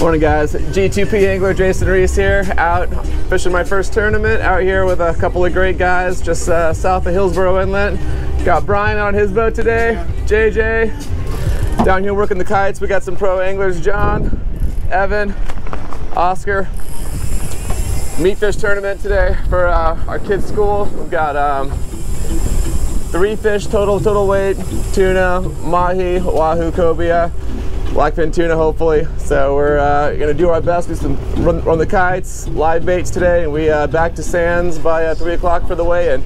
Morning guys, G2P angler Jason Reece here, out fishing my first tournament, out here with a couple of great guys just uh, south of Hillsboro Inlet. Got Brian on his boat today, JJ, down here working the kites. We got some pro anglers, John, Evan, Oscar. Meat fish tournament today for uh, our kids' school. We've got um, three fish total, total weight, tuna, mahi, wahoo, cobia blackfin tuna hopefully. So we're uh, gonna do our best, do some run, run the kites, live baits today, and we uh, back to Sands by uh, three o'clock for the weigh-in.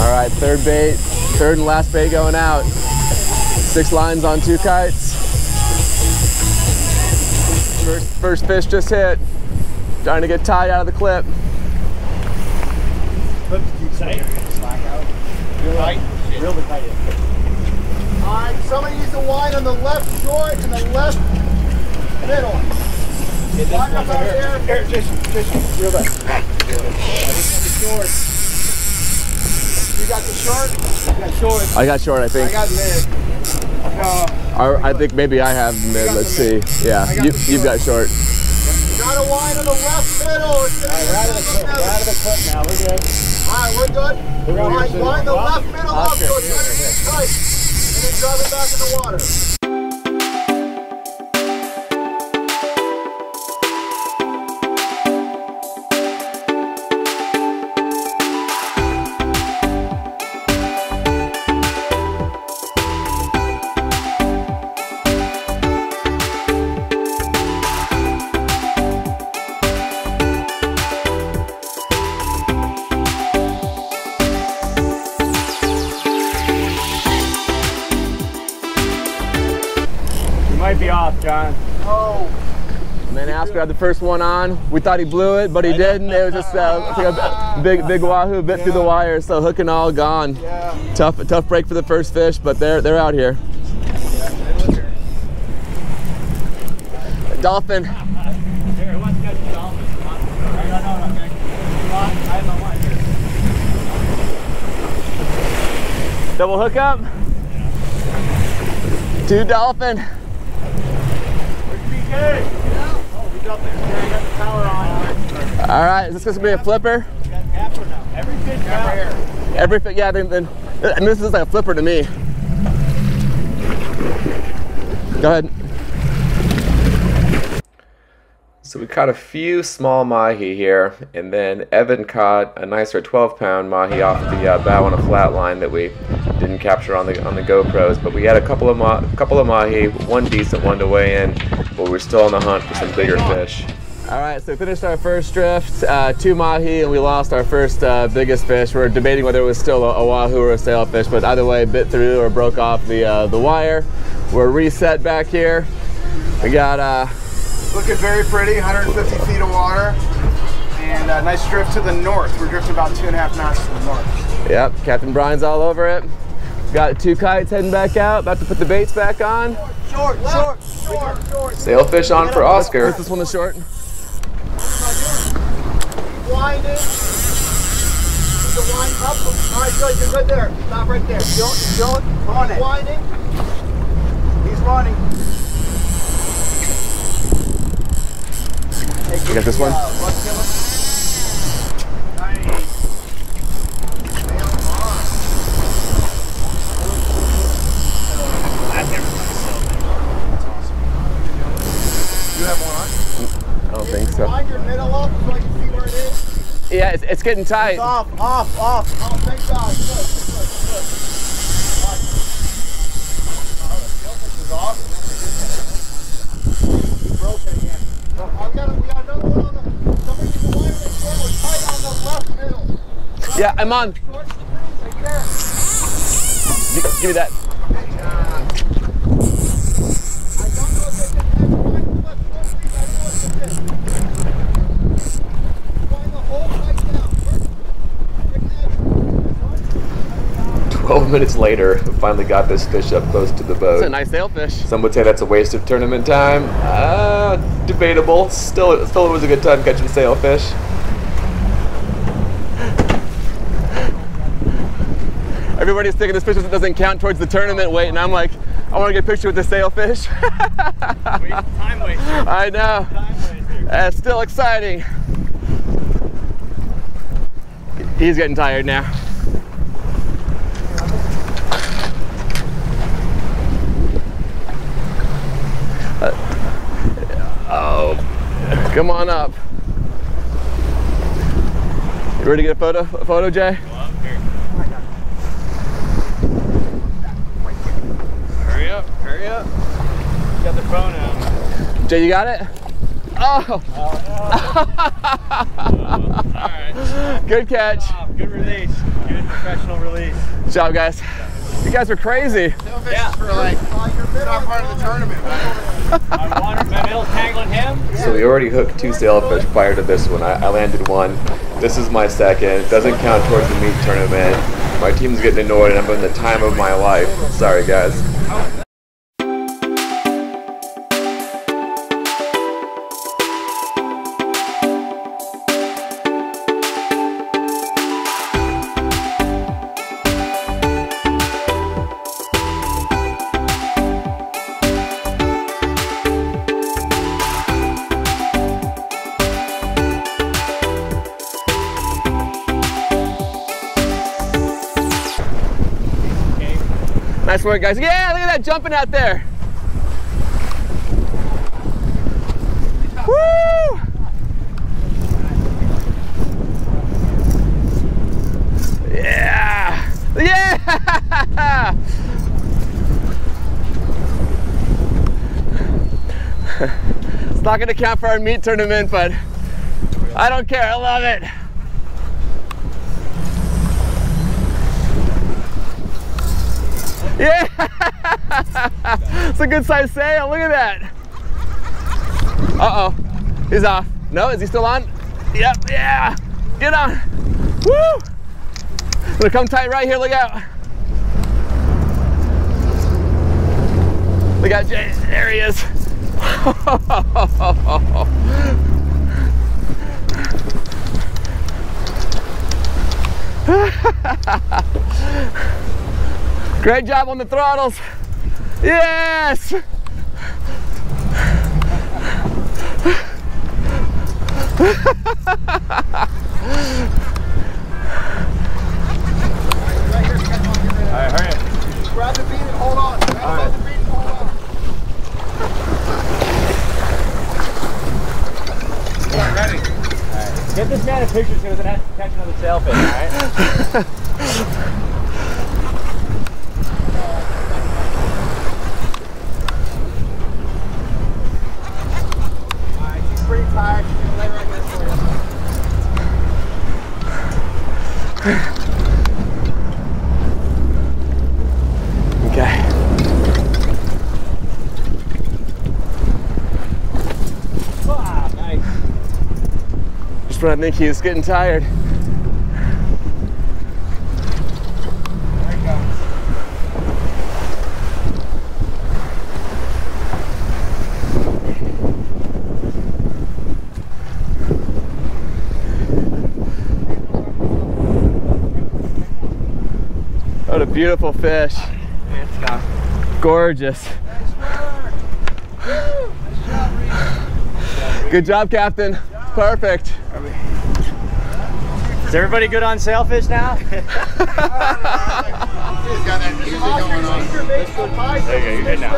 All right, third bait, third and last bait going out. Six lines on two kites. First, first fish just hit. Trying to get tied out of the clip. Slack out. Reel tight. Reel the tight in. All right, somebody needs to wind on the left short and the left middle. Get this Line one up out here. here. Here, Jason, Jason, reel that. I think the short. You got the short? You got short. I got short, I I think. got mid. No. Or I think maybe I have mid. got Let's the see. Yeah, I got you, the you've got short. You got to wind on the left middle. It's gonna All right, we're out of the clip. We're out of the clip now. We're good. All right, we're good. We're All on right, your wind the left middle up so it's here, underneath tight. And then drive it back in the water. John. Oh, And then Oscar had the first one on. We thought he blew it, but he didn't. It was just uh, I a big, big wahoo bit through the wire, so hook and all gone. yeah. Tough, tough break for the first fish, but they're they're out here. Dolphin. Here, who wants to catch the dolphin? No, no, no. I have my one here. Double hook up. Two dolphin. All right, is this gonna be a flipper? Every fish right here. Every fi- yeah, then, then mean, this is like a flipper to me. Go ahead. So we caught a few small mahi here, and then Evan caught a nicer 12-pound mahi off the uh, bow on a flat line that we didn't capture on the on the GoPros. But we had a couple of ma- couple of mahi, one decent one to weigh in, but we're still on the hunt for some bigger fish. All right, so we finished our first drift, uh, two mahi, and we lost our first uh, biggest fish. We're debating whether it was still a, a wahoo or a sailfish, but either way, bit through or broke off the uh, the wire. We're reset back here. We got uh, Looking very pretty, 150 feet of water. And a nice drift to the north. We're drifting about two and a half knots to the north. Yep, Captain Brian's all over it. Got two kites heading back out, about to put the baits back on. Short, short, short, short. Sailfish on for Oscar. This one is short. Wind it. Keep the wind up. All right, good, you're good there. Stop right there. Don't, don't, on it. Winding. He's running. You got this one? You have one on? I don't think so. Wind your middle up so I can see where it is. Yeah, it's, it's getting tight. Off, off, off. Oh, thank God. Good, good, good. All right. Oh, the sailfish is off. You broke again. Oh, we got, a- we got another one on the. Somebody needs to wind it short. We're tight on the left middle. Yeah, I'm on. Short, right there. Give, give me that. I don't know if they can wind the left short, please. I don't know if they can. Wind the whole tight down. Right there. 12 minutes later, we finally got this fish up close to the boat. It's a nice sailfish. Some would say that's a waste of tournament time. Uh, debatable. Still, still, it was a good time catching sailfish. everybody's thinking this fish doesn't count towards the tournament weight, and I'm like, I want to get a picture with the sailfish. Time waster. I know. Time waster. That's still exciting. He's getting tired now. Uh, oh, come on up. You ready to get a photo, a photo, Jay? Well, I'm here. Hurry up, hurry up. Got the phone out. Jay, you got it? Oh, oh. oh Alright. good catch. Oh, good release. Good professional release. Good job, guys. You guys are crazy. Yeah. For like, not part of the tournament. My water, my middle's tangling him. So we already hooked two sailfish prior to this one. I, I landed one. This is my second. Doesn't count towards the meat tournament. My team's getting annoyed and I'm having the time of my life. Sorry guys. Nice work guys. Yeah, look at that jumping out there. Woo! Yeah! Yeah! it's not gonna count for our meat tournament, but I don't care. I love it. Yeah! it's a good size sail. Look at that. Uh oh. He's off. No, is he still on? Yep, yeah. Get on. Woo! Gonna come tight right here. Look out. Look out, Jay. There he is. Great job on the throttles. Yes! Alright, hurry up. Grab the bead and hold on. Grab the bead and hold on. Ready. Alright. Get this man a picture so he doesn't have to catch another sailfish? Alright, she's pretty tired. She's gonna lay right there for you. Okay. Ah, nice. When I think he's getting tired. He. What a beautiful fish. Gorgeous. Good job, Captain. Perfect. Is everybody good on sailfish now? He's got that music going on. There you go, you're good now.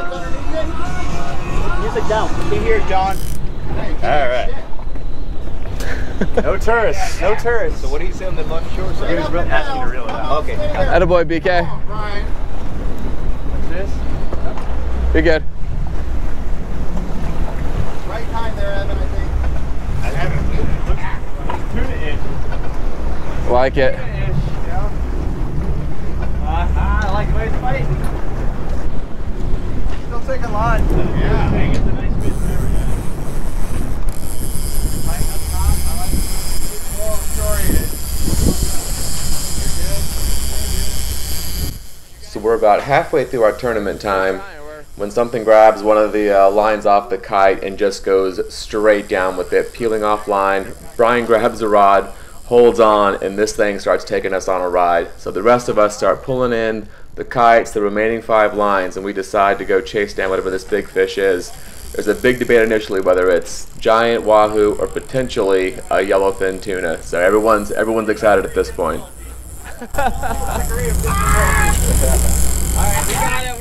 Music down. Stay here, John. All right. No tourists. No tourists. So what do you say on the left shore side? He was real- asking to reel it out. Okay. Attaboy, BK. Brian. What's this? You're good. Right time there, Evan, I think. I haven't. Tuna-ish. Like it. I like the way it's fighting. Still taking line. Yeah. A. So we're about halfway through our tournament time when something grabs one of the uh, lines off the kite and just goes straight down with it, peeling off line. Brian grabs the rod, holds on, and this thing starts taking us on a ride. So the rest of us start pulling in the kites, the remaining five lines, and we decide to go chase down whatever this big fish is. There's a big debate initially whether it's giant wahoo or potentially a yellowfin tuna. So everyone's everyone's excited at this point. Holy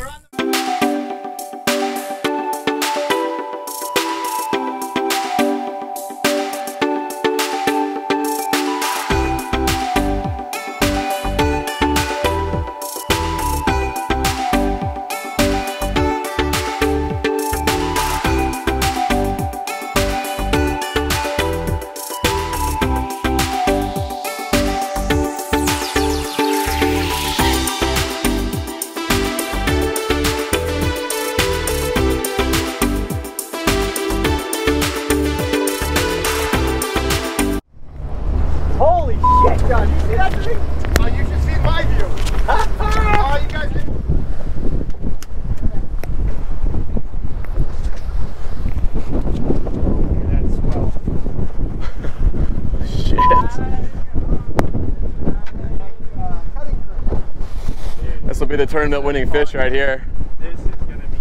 be the tournament winning fish right here. This is gonna be.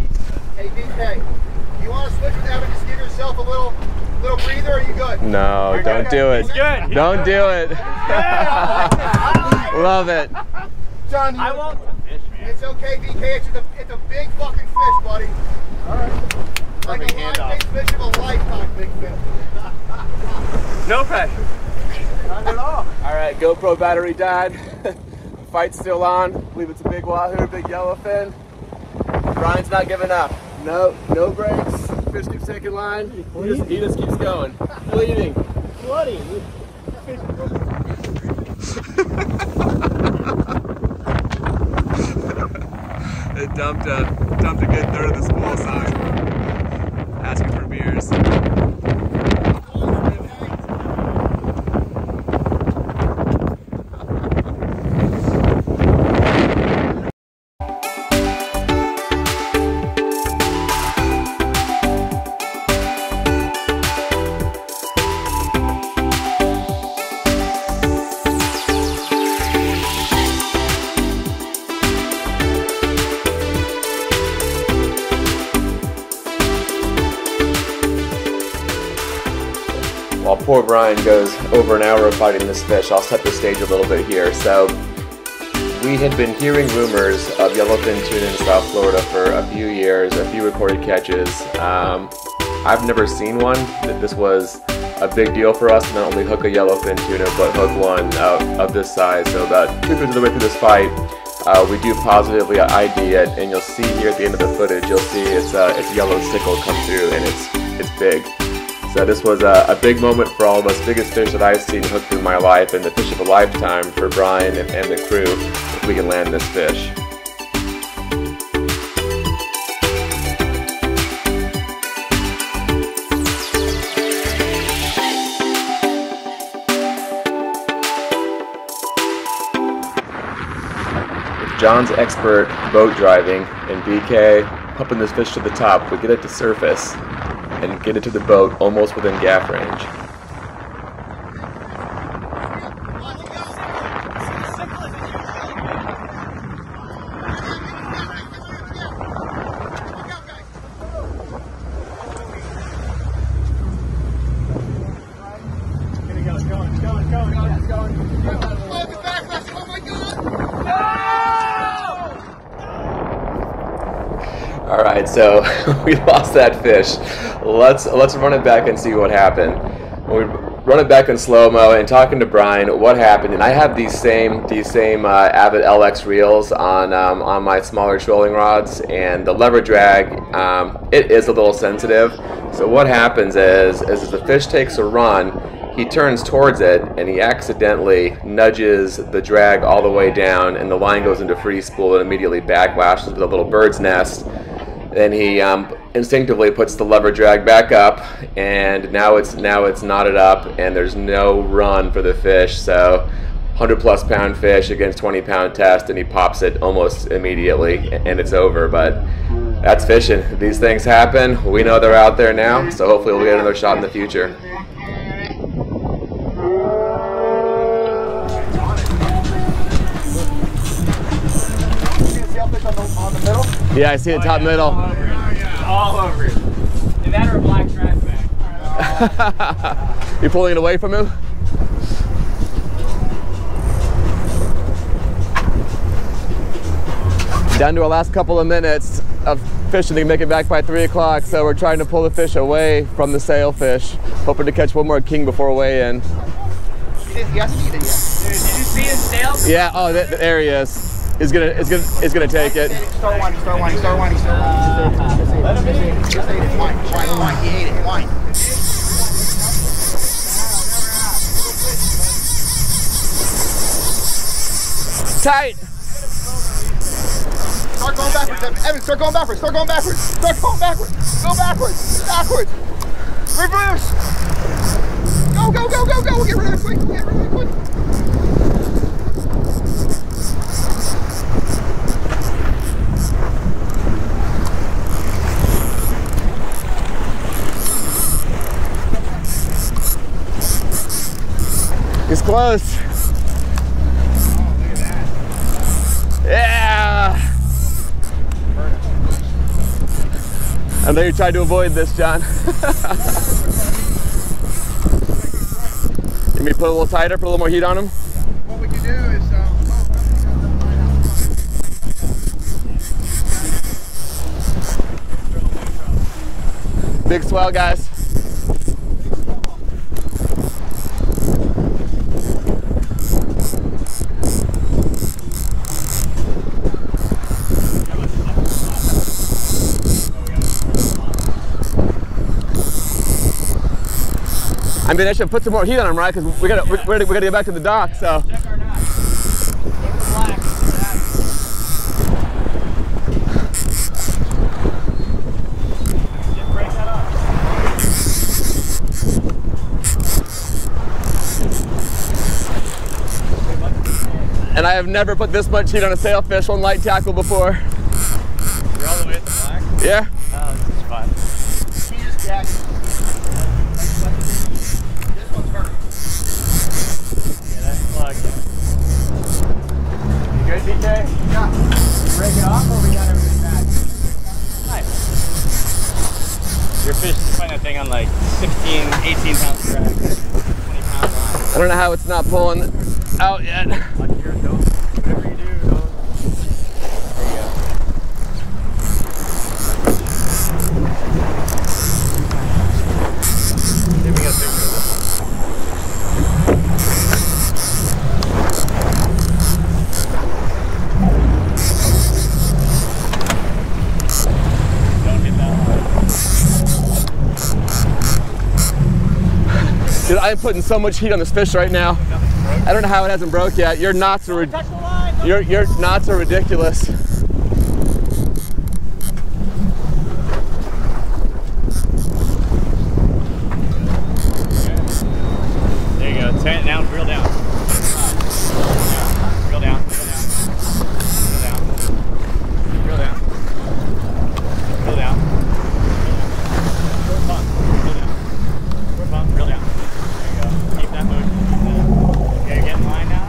Hey, BK, you want to switch with Evan? Just give yourself a little, little breather. Or are you good? No, don't do it. good. Don't do it. Love it. John, you, I won't fish, man. It's okay, BK. It's a, it's a big fucking fish, buddy. All right. Like Perfect a handoff. live fish of a lifetime, big fish. No pressure. Not at all. All right, GoPro battery died. Fight's still on. believe it's a big wahoo, big yellowfin. Brian's not giving up. No, no breaks. Fish keeps taking line. He just, he just keeps going. Bleeding. Bloody. It dumped a dumped a good third of the spool side. Asking for beers. Poor Brian goes over an hour of fighting this fish, I'll set the stage a little bit here. So, we had been hearing rumors of yellowfin tuna in South Florida for a few years, a few recorded catches. Um, I've never seen one. This was a big deal for us to not only hook a yellowfin tuna, but hook one uh, of this size. So about two thirds of the way through this fight, uh, we do positively ID it, and you'll see here at the end of the footage, you'll see it's uh, it's yellow sickle come through, and it's it's big. So this was a, a big moment for all of us, biggest fish that I've seen hooked through my life, and the fish of a lifetime for Brian and, and the crew if we can land this fish. With John's expert boat driving and BK pumping this fish to the top, we get it to surface and get it to the boat almost within gaff range. Here we go. It's going. It's going. It's going. It's going. Oh, the backlash. Oh my god. All right, so we lost that fish. Let's let's run it back and see what happened. We run it back in slow mo and talking to Brian, what happened? And I have these same these same uh, Avet LX reels on um, on my smaller trolling rods, and the lever drag um, it is a little sensitive. So what happens is is as the fish takes a run, he turns towards it and he accidentally nudges the drag all the way down, and the line goes into free spool and immediately backlashes to the little bird's nest. Then he um, instinctively puts the lever drag back up, and now it's now it's knotted up, and there's no run for the fish. So, 100 plus pound fish against 20 pound test, and he pops it almost immediately, and it's over. But that's fishing. These things happen. We know they're out there now, so hopefully we'll get another shot in the future. Yeah, I see the top middle. All over it. Is that or a black trash bag? you pulling it away from him? Down to our last couple of minutes of fishing to make it back by three o'clock, so we're trying to pull the fish away from the sailfish, hoping to catch one more king before weigh in. Didn't, he hasn't eaten it yet. Dude, did you see his tail? Yeah, oh, th- there he is. He's gonna, is gonna, is gonna take it. Start whining, start whining, start whining, start whining. Let him eat. Just ate it. He ate it. Tight. Start going backwards, Evan. Evan, start going backwards. Start going backwards. Start going backwards. Go backwards. Backwards. Reverse. Go, go, go, go, go. We'll get rid of it quick. We'll get rid of it quick. Close. Yeah. I know you tried to avoid this, John. Let me put a little tighter, put a little more heat on him. What we can do is, um, oh, Big swell, guys. I mean, I should put some more heat on him, right? Because we gotta, we gotta, we gotta get back to the dock. So, Check our knot. Look for black. Just break that up. and I have never put this much heat on a sailfish on light tackle before. You're all the way at the black? Yeah. Oh, this is fun. You good, Yeah. Break it off or we got everything back? Nice. Your fish is putting that thing on like 16, 18 pounds drag. 20 pound line. I don't know how it's not pulling out yet. Like you're dope. Whatever you do, don't. There you go. See if we get a picture of it. Don't hit that hard. Dude, I'm putting so much heat on this fish right now. I don't know how it hasn't broke yet. Your knots are, your your knots are ridiculous. There you go. It down, reel down. Reel down, reel down. Reel down. Reel down. Reel down. Short pump. Reel down. Short pump, reel down. There you go. Keep that motion. Okay, you're getting line now?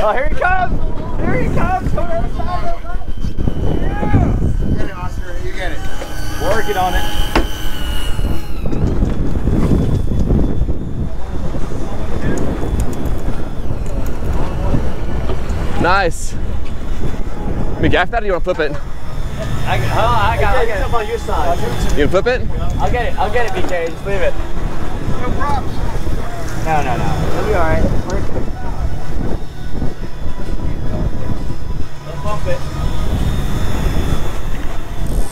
Oh, here he comes! Here he comes! Come on, You get it, Oscar. You get it. Working on it. Nice. Me gaff that or you want to flip it? I, oh, I got, I got it. on your side. You can flip it? I'll get it. I'll get it, BK. Just leave it. No props. No, no, no. It'll be all right. Don't bump it.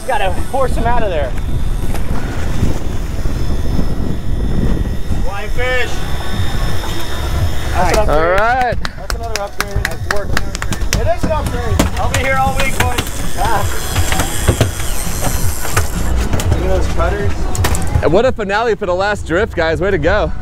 Gotta force him out of there. Flying fish. That's an All upgrade. right. That's another upgrade. That's work. It is an upgrade. I'll be here all week, boys. Look at those cutters. And what a finale for the last drift, guys. Way to go.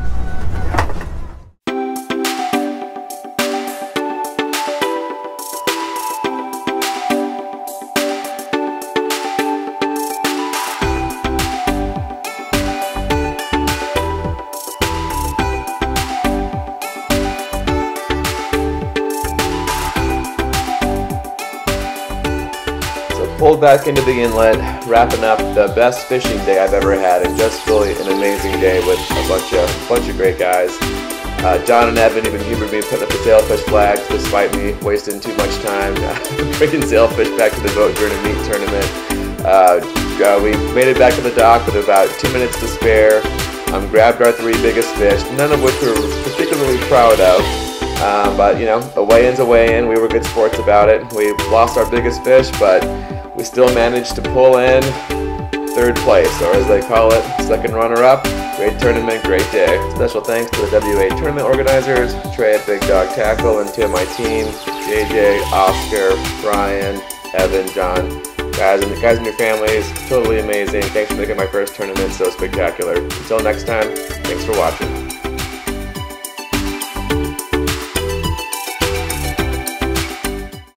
Back into the inlet, wrapping up the best fishing day I've ever had, and just really an amazing day with a bunch of bunch of great guys. Uh, John and Evan even humored me putting up the sailfish flags despite me wasting too much time bringing sailfish back to the boat during a meat tournament. Uh, uh, we made it back to the dock with about two minutes to spare. Um, grabbed our three biggest fish, none of which we were particularly proud of. Um, but you know, a weigh-in's a weigh-in. We were good sports about it. We lost our biggest fish, but we still managed to pull in third place, or as they call it, second runner-up. Great tournament, great day. Special thanks to the WA tournament organizers, Trey at Big Dog Tackle, and to my team, JJ, Oscar, Brian, Evan, John. Guys and guys and your families, totally amazing. Thanks for making my first tournament so spectacular. Until next time, thanks for watching.